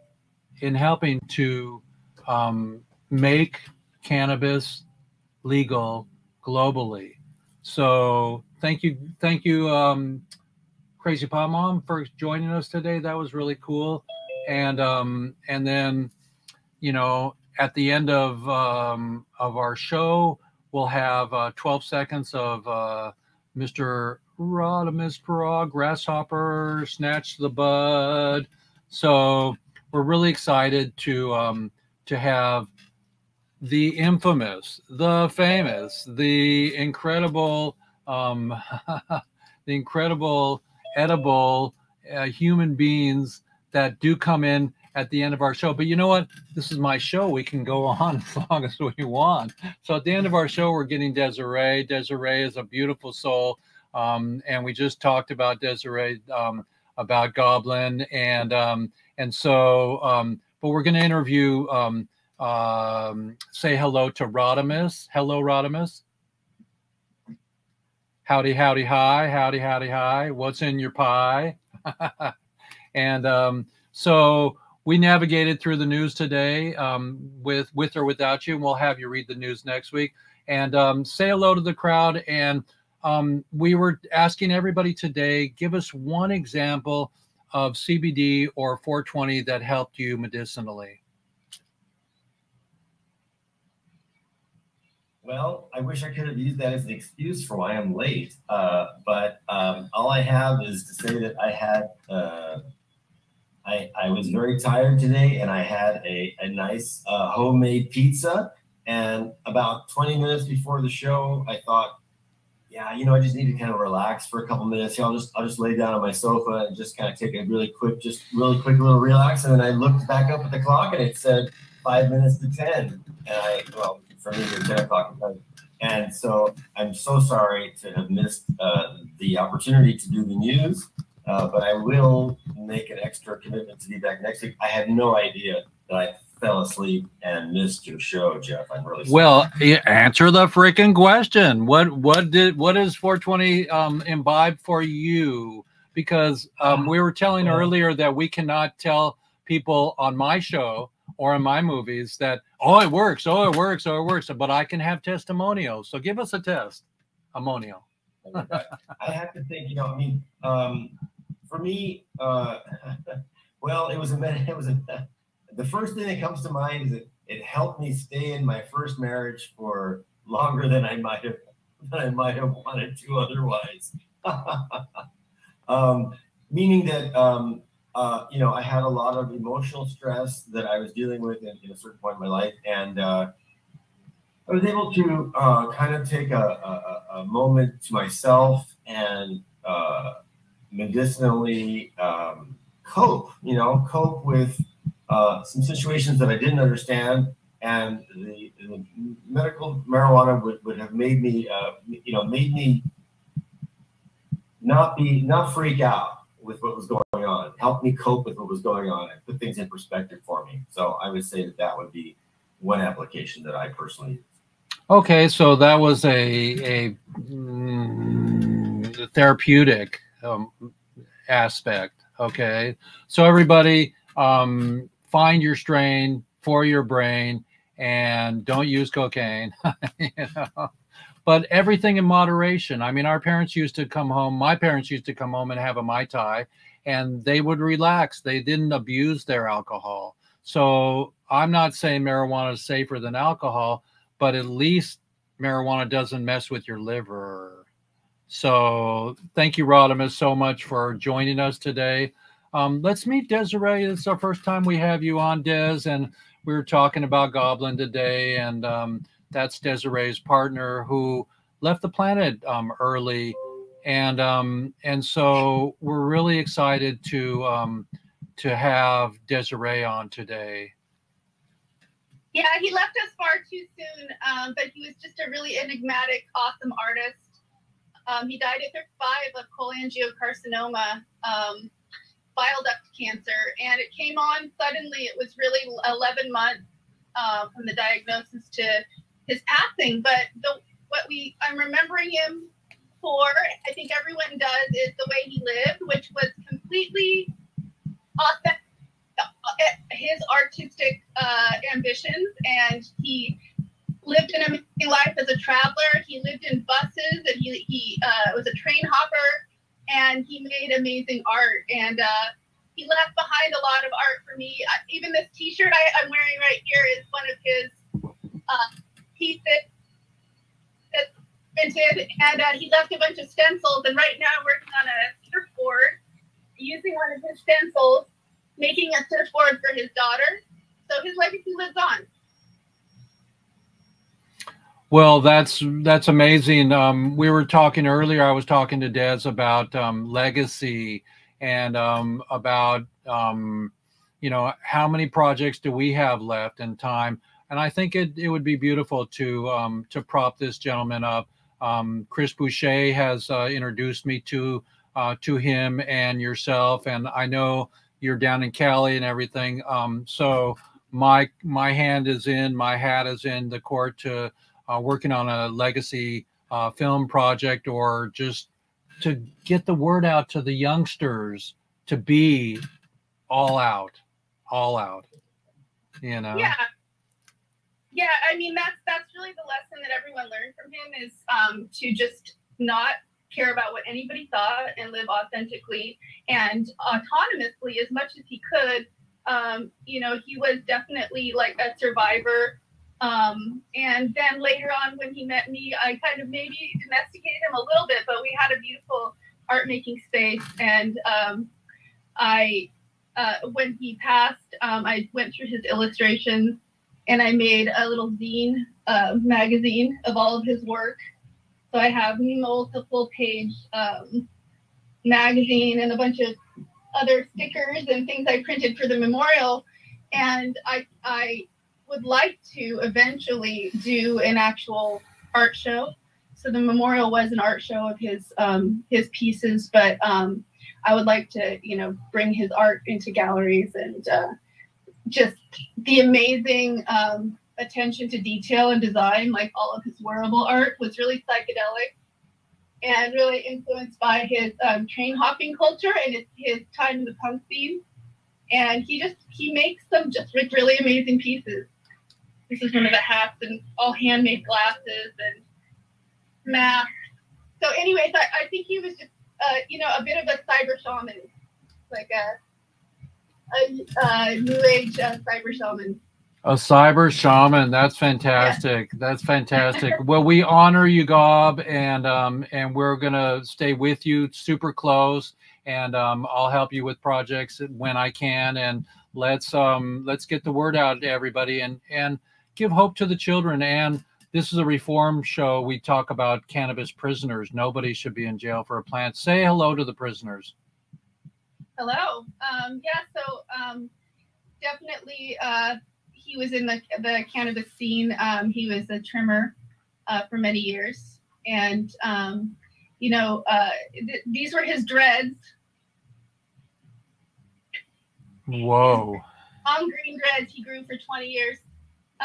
in helping to um, make cannabis legal globally. So thank you, thank you, um, Crazy Pop Mom, for joining us today. That was really cool. And um, and then, you know, at the end of um, of our show, we'll have uh, 12 seconds of uh, Mr. Radames Pera, Grasshopper, Snatch the Bud. So we're really excited to um, to have the infamous, the famous, the incredible, um, the incredible edible uh, human beings that do come in at the end of our show. But you know what? This is my show. We can go on as long as we want. So at the end of our show, we're getting Desiree. Desiree is a beautiful soul. Um, and we just talked about Desiree, um, about Goblin. And, um, and so, um, but we're going to interview, um, um, say hello to Radames. Hello, Radames. Howdy, howdy, hi. Howdy, howdy, hi. What's in your pie? and um, so we navigated through the news today um, with with or without you, and we'll have you read the news next week. And um, say hello to the crowd. And um, we were asking everybody today, give us one example of CBD or 420 that helped you medicinally? Well, I wish I could have used that as an excuse for why I'm late. Uh, but um, all I have is to say that I had, uh, I, I was very tired today and I had a, a nice uh, homemade pizza. And about 20 minutes before the show, I thought, yeah, you know, I just need to kind of relax for a couple minutes. Yeah, I'll just I'll just lay down on my sofa and just kind of take a really quick, just really quick little relax. And then I looked back up at the clock and it said five minutes to ten. And I well, for me, it's ten o'clock. And so I'm so sorry to have missed uh, the opportunity to do the news, uh, but I will make an extra commitment to be back next week. I had no idea that I fell asleep and missed your show, Jeff. I'm really sorry. Well, answer the freaking question. What what did what is 420 um, imbibe for you? Because um, we were telling earlier that we cannot tell people on my show or in my movies that oh it works, oh it works, oh it works. But I can have testimonials. So give us a test, ammonio. I have to think, you know, I mean, um, for me, uh, well, it was a it was a, the first thing that comes to mind is that it helped me stay in my first marriage for longer than I might have, than I might have wanted to otherwise. um, meaning that, um, uh, you know, I had a lot of emotional stress that I was dealing with in, a certain point in my life. And, uh, I was able to uh, kind of take a, a, a- a moment to myself and uh, medicinally um, cope, you know, cope with uh, some situations that I didn't understand. And the, the medical marijuana would, would have made me, uh, you know, made me not be, not freak out with what was going on, helped me cope with what was going on and put things in perspective for me. So I would say that that would be one application that I personally use. Okay, so that was a a mm, therapeutic um, aspect. Okay, so everybody, um, find your strain for your brain, and don't use cocaine. you know? But everything in moderation. I mean, our parents used to come home. My parents used to come home and have a mai tai, and they would relax. They didn't abuse their alcohol. So I'm not saying marijuana is safer than alcohol but at least marijuana doesn't mess with your liver. So thank you, Radames, so much for joining us today. Um, let's meet Desiree. It's our first time we have you on, Des, and we were talking about Goblin today, and um, that's Desiree's partner who left the planet um, early, and um, and so we're really excited to um, to have Desiree on today. Yeah, he left us far too soon, um, but he was just a really enigmatic, awesome artist. Um, he died at 35 of cholangiocarcinoma, um, bile duct cancer, and it came on suddenly. It was really 11 months uh, from the diagnosis to his passing. But the, what we I'm remembering him for, I think everyone does, is the way he lived, which was completely authentic his artistic uh, ambitions and he lived an amazing life as a traveler. He lived in buses and he, he uh, was a train hopper and he made amazing art. And uh, he left behind a lot of art for me. Uh, even this t shirt I, I'm wearing right here is one of his uh, pieces that's printed. And uh, he left a bunch of stencils. And right now I'm working on a surfboard using one of his stencils making a surfboard for his daughter. So his legacy lives on. Well, that's that's amazing. Um, we were talking earlier. I was talking to Des about um, legacy and um, about um, you know how many projects do we have left in time. And I think it, it would be beautiful to um, to prop this gentleman up. Um, Chris Boucher has uh, introduced me to uh, to him and yourself, and I know you're down in Cali and everything. So my my hand is in, my hat is in the court to uh, working on a legacy uh, film project or just to get the word out to the youngsters to be all out, all out. You know. Yeah. Yeah, I mean that's that's really the lesson that everyone learned from him is um, to just not care about what anybody thought and live authentically and autonomously as much as he could. Um, you know, he was definitely like a survivor. Um, and then later on, when he met me, I kind of maybe domesticated him a little bit, but we had a beautiful art making space. And um, I, uh, when he passed, um, I went through his illustrations and I made a little zine uh, magazine of all of his work So I have multiple page um, magazine and a bunch of other stickers and things I printed for the memorial. And I, I would like to eventually do an actual art show. So the memorial was an art show of his um, his pieces, but um, I would like to, you know, bring his art into galleries and uh, just the amazing um, attention to detail and design, like all of his wearable art, was really psychedelic and really influenced by his um, train hopping culture and his, his time in the punk scene. And he just he makes some just really amazing pieces. This is one of the hats and all handmade glasses and masks. So, anyways, I, I think he was just uh, you know a bit of a cyber shaman, like a, a, a new age uh, cyber shaman. A cyber shaman. That's fantastic. Yeah. That's fantastic. well, we honor you, Gob, and um, and we're gonna stay with you super close, and um, I'll help you with projects when I can, and let's um, let's get the word out to everybody, and and give hope to the children. And this is a reform show. We talk about cannabis prisoners. Nobody should be in jail for a plant. Say hello to the prisoners. Hello. Um, yeah. So um, definitely. Uh, he was in the the cannabis scene. Um, he was a trimmer uh, for many years, and um, you know, uh, th- these were his dreads. Whoa. Long green dreads he grew for 20 years.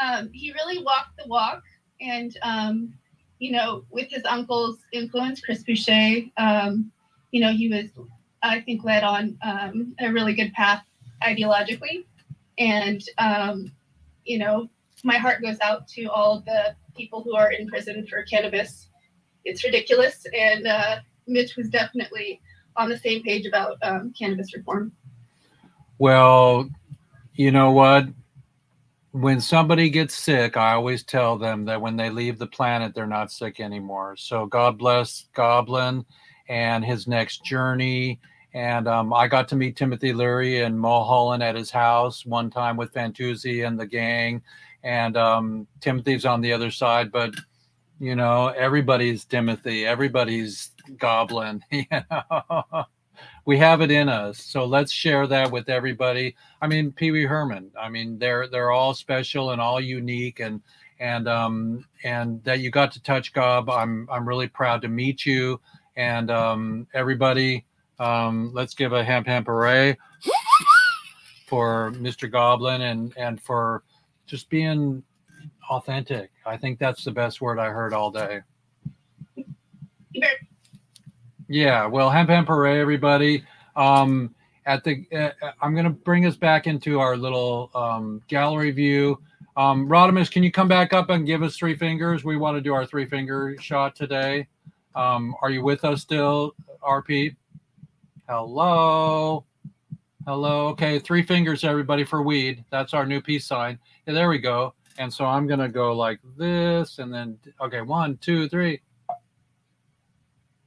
Um, he really walked the walk, and um, you know, with his uncle's influence, Chris Boucher, um, you know, he was, I think, led on um, a really good path ideologically, and um, you know, my heart goes out to all the people who are in prison for cannabis. It's ridiculous. And uh, Mitch was definitely on the same page about um, cannabis reform. Well, you know what? When somebody gets sick, I always tell them that when they leave the planet, they're not sick anymore. So God bless Goblin and his next journey and um, I got to meet Timothy Leary and Mulholland at his house one time with Fantuzzi and the gang. And um, Timothy's on the other side, but you know, everybody's Timothy, everybody's Goblin. You know, we have it in us. So let's share that with everybody. I mean, Pee Wee Herman. I mean, they're they're all special and all unique, and and um and that you got to touch Gob. I'm I'm really proud to meet you, and um everybody um, let's give a hemp hemp hooray for Mr. Goblin and and for just being authentic. I think that's the best word I heard all day. Yeah, well, hemp hemp hooray, everybody. Um, at the, uh, I'm going to bring us back into our little um, gallery view. Um, Radames, can you come back up and give us three fingers? We want to do our three finger shot today. Um, are you with us still, RP? Hello. Hello. Okay, three fingers, everybody, for weed. That's our new peace sign. Yeah, there we go. And so I'm going to go like this and then, okay, one, two, three.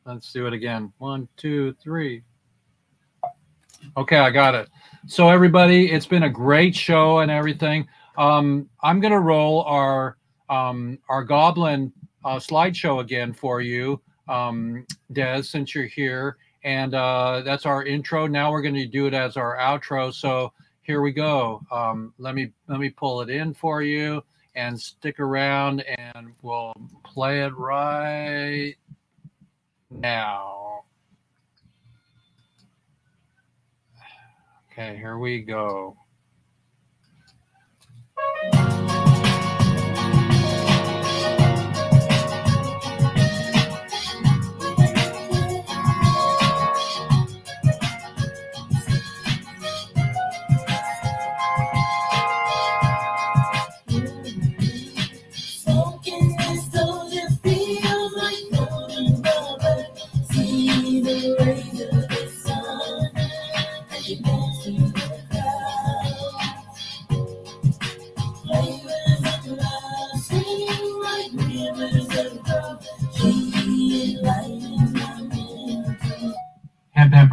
Let's do it again. One, two, three. Okay, I got it. So everybody, it's been a great show and everything. Um, I'm going to roll our um, our goblin uh, slideshow again for you, um, Des, since you're here and uh, that's our intro. Now we're going to do it as our outro. So here we go. Um, let me let me pull it in for you and stick around, and we'll play it right now. Okay, here we go.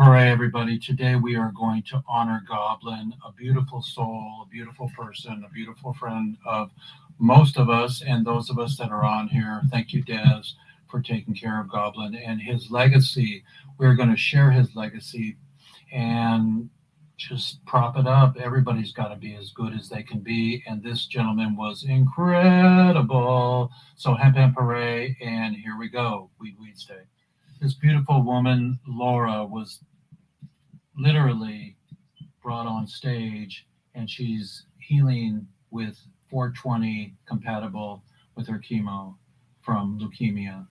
Hooray, everybody. Today we are going to honor Goblin, a beautiful soul, a beautiful person, a beautiful friend of most of us and those of us that are on here. Thank you, Des, for taking care of Goblin and his legacy. We're going to share his legacy and just prop it up. Everybody's got to be as good as they can be. And this gentleman was incredible. So hemp hemp hooray. And here we go. Weed weed stay. This beautiful woman, Laura, was literally brought on stage and she's healing with 420 compatible with her chemo from leukemia.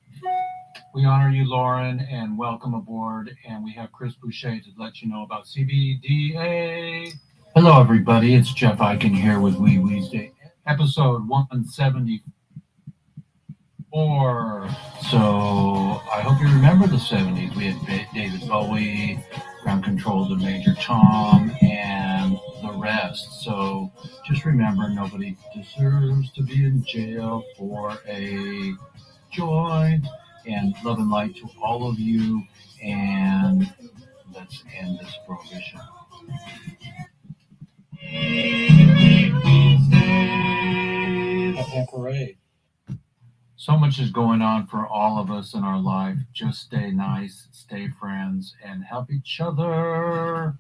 We honor you, Lauren, and welcome aboard. And we have Chris Boucher to let you know about CBDA. Hello, everybody. It's Jeff Eichen here with Wee Wee's Day, episode 174. So I hope you remember the 70s. We had David Bowie, Ground Control to Major Tom, and the rest. So just remember, nobody deserves to be in jail for a joint and love and light to all of you. And let's end this prohibition. Parade. So much is going on for all of us in our life. Just stay nice, stay friends, and help each other.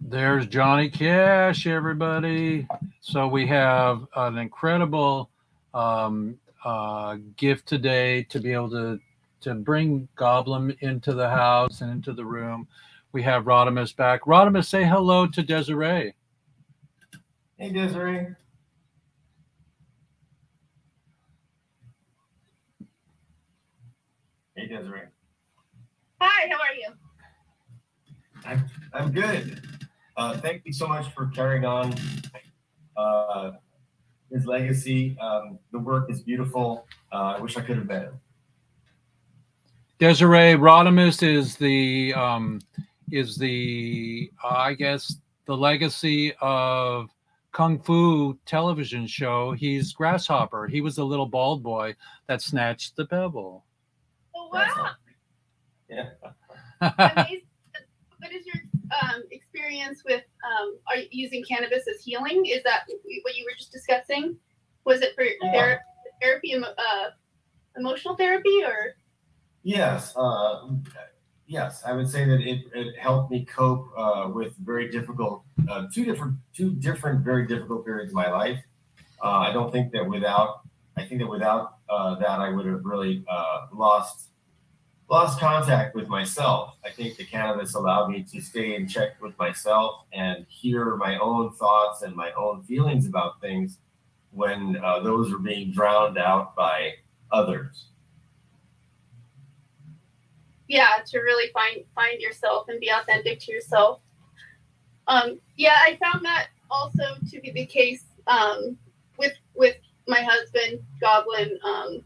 There's Johnny Cash, everybody. So we have an incredible um, uh, gift today to be able to to bring Goblin into the house and into the room. We have Radames back. Radames, say hello to Desiree. Hey, Desiree. Hey, Desiree. Hi, how are you? I'm, I'm good. Uh, thank you so much for carrying on uh, his legacy. Um, the work is beautiful. Uh, I wish I could have been. Desiree Radames is the um, is the uh, I guess the legacy of kung fu television show. He's Grasshopper. He was the little bald boy that snatched the pebble. Wow! Yeah. what is your um, experience with um, are you using cannabis as healing? Is that what you were just discussing? Was it for yeah. therapy, uh, emotional therapy, or? Yes, uh, yes. I would say that it, it helped me cope uh, with very difficult, uh, two different, two different, very difficult periods of my life. Uh, I don't think that without, I think that without uh, that, I would have really lost lost contact with myself. I think the cannabis allowed me to stay in check with myself and hear my own thoughts and my own feelings about things when uh, those were being drowned out by others. Yeah, to really find find yourself and be authentic to yourself. Um, yeah, I found that also to be the case um, with with my husband Goblin. Um,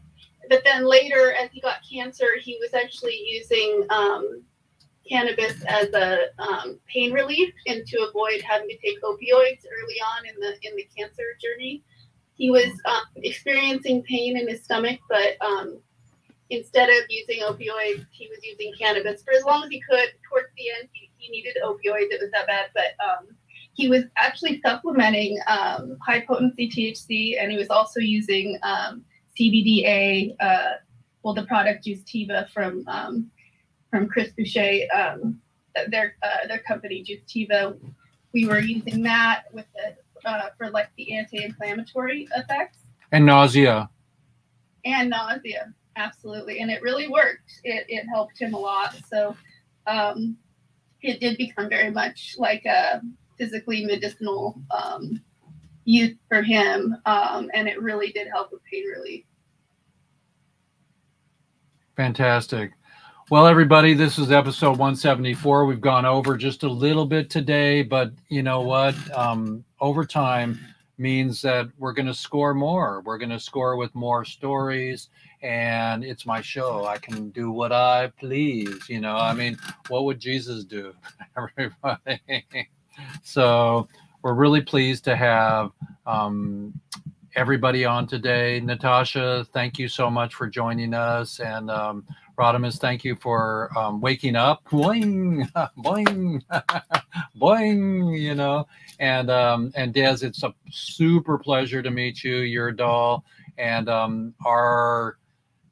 but then later, as he got cancer, he was actually using um, cannabis as a um, pain relief and to avoid having to take opioids early on in the in the cancer journey. He was um, experiencing pain in his stomach, but um, instead of using opioids, he was using cannabis for as long as he could. Towards the end, he, he needed opioids; it was that bad, but um, he was actually supplementing um, high potency THC, and he was also using CBDA, uh, well, the product Juicetiva from um, from Chris Boucher, um, their uh, their company Juicetiva. We were using that with the uh, for like the anti-inflammatory effects and nausea. And nausea, absolutely, and it really worked. It it helped him a lot. So um, it did become very much like a physically medicinal um, use for him, um, and it really did help with pain relief. Fantastic. Well, everybody, this is episode 174. We've gone over just a little bit today, but you know what? Um, overtime means that we're going to score more. We're going to score with more stories, and it's my show. I can do what I please. You know, I mean, what would Jesus do? Everybody. so we're really pleased to have um, everybody on today. Natasha, thank you so much for joining us. And um, Radames, thank you for um, waking up. Boing, boing, boing, you know. And um, and Des, it's a super pleasure to meet you. You're a doll. and um, our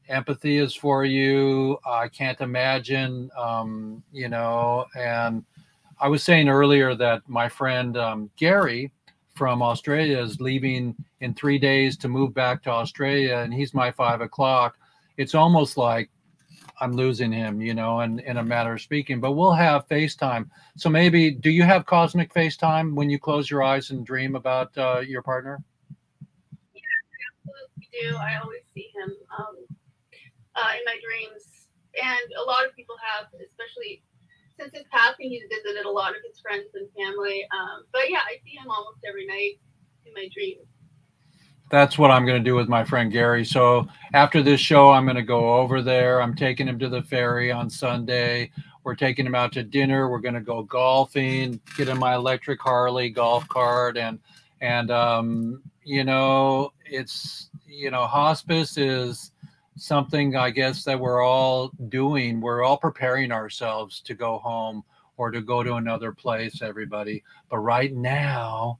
empathy is for you. I can't imagine, um, you know, and I was saying earlier that my friend um, Gary from Australia is leaving in three days to move back to Australia, and he's my five o'clock. It's almost like I'm losing him, you know, and in a matter of speaking. But we'll have FaceTime. So maybe, do you have cosmic FaceTime when you close your eyes and dream about uh, your partner? Yeah, I absolutely do. I always see him um, uh, in my dreams, and a lot of people have, especially since his passing. He's visited a lot of his friends and family. Um, but yeah, I see him almost every night in my dreams that's what I'm going to do with my friend Gary. So after this show, I'm going to go over there. I'm taking him to the ferry on Sunday. We're taking him out to dinner. We're going to go golfing, get him my electric Harley golf cart, and and um, you know, it's you know, hospice is something I guess that we're all doing. We're all preparing ourselves to go home or to go to another place, everybody. But right now,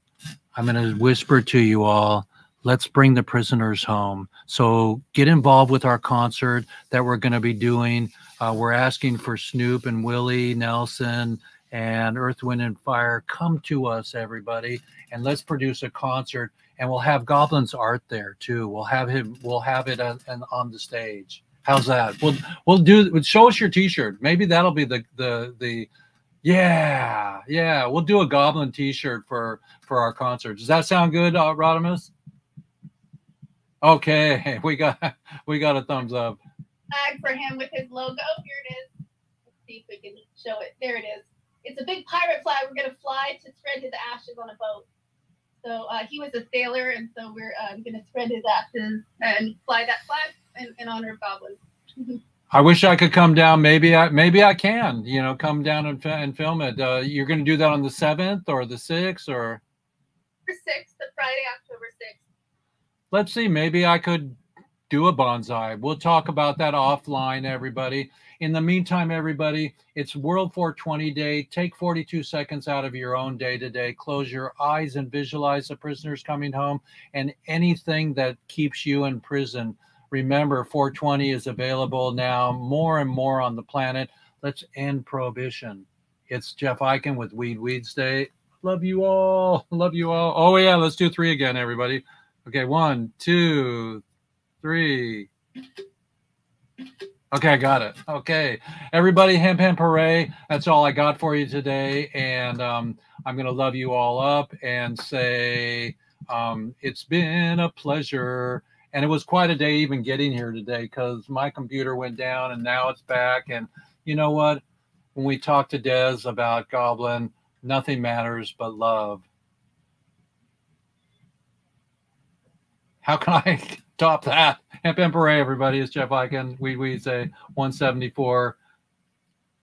I'm going to whisper to you all let's bring the prisoners home. So get involved with our concert that we're going to be doing. Uh, we're asking for Snoop and Willie Nelson and Earth, Wind, and Fire. Come to us, everybody, and let's produce a concert. And we'll have Goblin's art there too. We'll have him. We'll have it on, on the stage. How's that? We'll we'll do. Show us your T-shirt. Maybe that'll be the the the. Yeah, yeah. We'll do a Goblin T-shirt for for our concert. Does that sound good, uh, Radames? Okay, we got we got a thumbs up. Flag for him with his logo. Here it is. Let's see if we can show it. There it is. It's a big pirate flag. We're gonna fly to spread his ashes on a boat. So uh, he was a sailor, and so we're um, gonna spread his ashes and fly that flag in, in honor of Goblin. I wish I could come down. Maybe I maybe I can. You know, come down and, and film it. Uh, you're going to do that on the seventh or the sixth or. Sixth, the Friday, October sixth let's see, maybe I could do a bonsai. We'll talk about that offline, everybody. In the meantime, everybody, it's World 420 Day. Take 42 seconds out of your own day to day. Close your eyes and visualize the prisoners coming home and anything that keeps you in prison. Remember, 420 is available now more and more on the planet. Let's end prohibition. It's Jeff Eichen with Weed Weedsday. Love you all. Love you all. Oh, yeah. Let's do three again, everybody. Okay, one, two, three. Okay, I got it. Okay, everybody, hemp hemp hooray! That's all I got for you today, and um, I'm gonna love you all up and say um, it's been a pleasure. And it was quite a day even getting here today because my computer went down and now it's back. And you know what? When we talked to Des about Goblin, nothing matters but love. how can I top that? Hemp Emperor, everybody. It's Jeff Eichen. We we say 174.